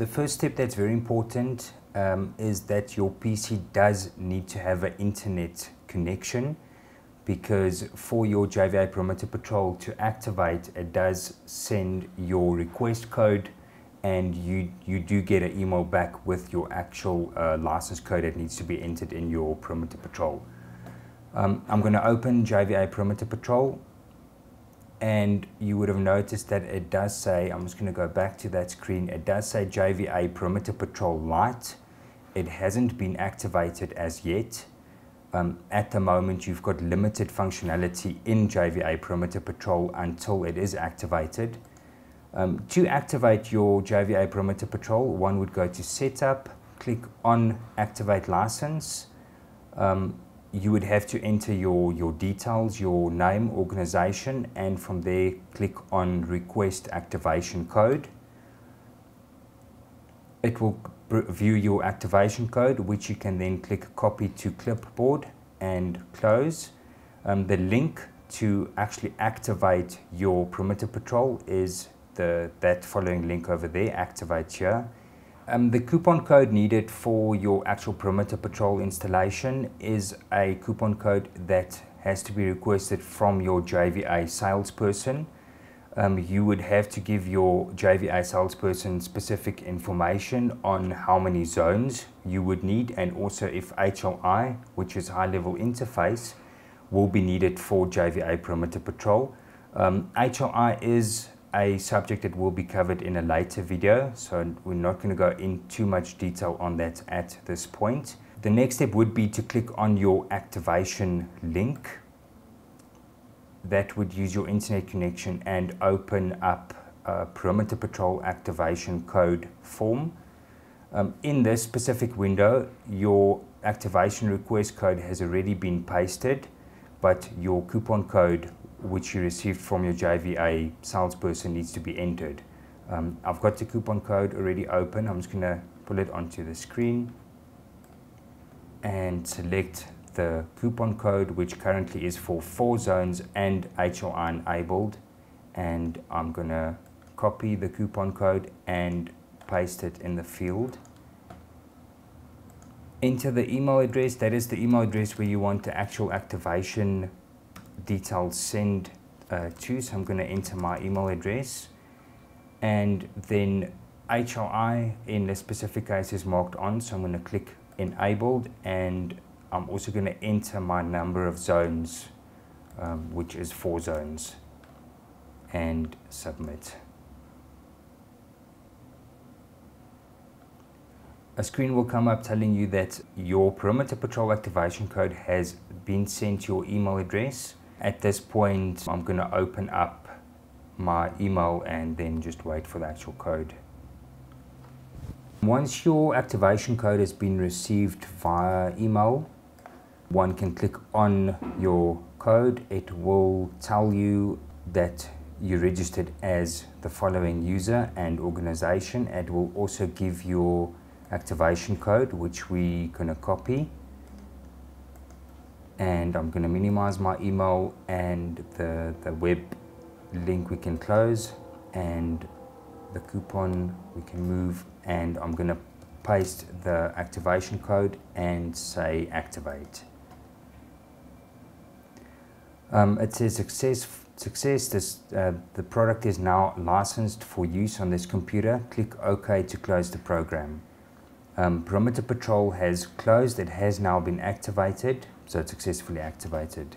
The first step that's very important um, is that your PC does need to have an internet connection because for your JVA Perimeter Patrol to activate, it does send your request code and you, you do get an email back with your actual uh, license code that needs to be entered in your Perimeter Patrol. Um, I'm going to open JVA Perimeter Patrol and you would have noticed that it does say, I'm just going to go back to that screen, it does say JVA Perimeter Patrol Lite. It hasn't been activated as yet. Um, at the moment, you've got limited functionality in JVA Perimeter Patrol until it is activated. Um, to activate your JVA Perimeter Patrol, one would go to Setup, click on Activate License. Um, you would have to enter your, your details, your name, organization, and from there click on Request Activation Code. It will view your activation code, which you can then click Copy to Clipboard and close. Um, the link to actually activate your perimeter patrol is the that following link over there, activate here. Um, the coupon code needed for your actual perimeter patrol installation is a coupon code that has to be requested from your JVA salesperson. Um, you would have to give your JVA salesperson specific information on how many zones you would need and also if HLI, which is high level interface, will be needed for JVA perimeter patrol. Um, HLI is a subject that will be covered in a later video, so we're not going to go in too much detail on that at this point. The next step would be to click on your activation link. That would use your internet connection and open up a Perimeter Patrol activation code form. Um, in this specific window, your activation request code has already been pasted, but your coupon code which you received from your JVA salesperson needs to be entered. Um, I've got the coupon code already open. I'm just going to pull it onto the screen and select the coupon code, which currently is for four zones and HLI enabled. And I'm going to copy the coupon code and paste it in the field. Enter the email address. That is the email address where you want the actual activation details send uh, to. So I'm going to enter my email address and then HLI in the specific case is marked on. So I'm going to click enabled and I'm also going to enter my number of zones, um, which is four zones and submit. A screen will come up telling you that your perimeter patrol activation code has been sent to your email address at this point, I'm going to open up my email and then just wait for the actual code. Once your activation code has been received via email, one can click on your code. It will tell you that you registered as the following user and organization. It will also give your activation code, which we are going to copy and I'm going to minimize my email and the, the web link we can close and the coupon we can move and I'm going to paste the activation code and say activate. Um, it says success, success this, uh, the product is now licensed for use on this computer. Click OK to close the program. Um, Perimeter Patrol has closed, it has now been activated so it's successfully activated.